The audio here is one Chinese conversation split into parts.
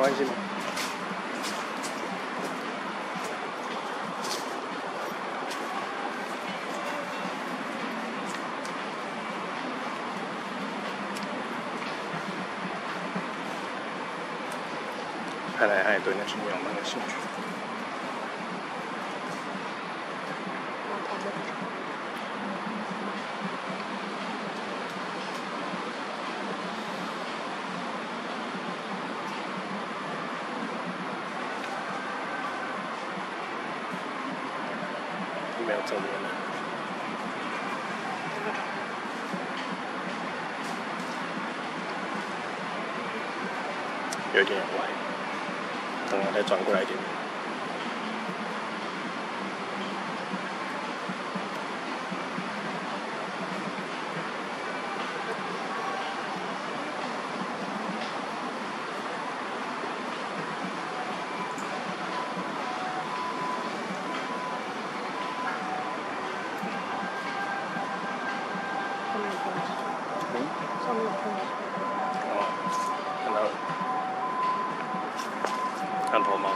关系吗？看来他也对那只牛蛮有兴趣。没有走远了，有点歪，等我再转过来一点。Hello. Hello. Hallmark.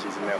刚刚其实没有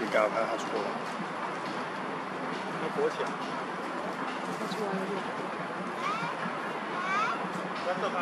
你刚刚看他错了，那国强，他错了有点。那这他。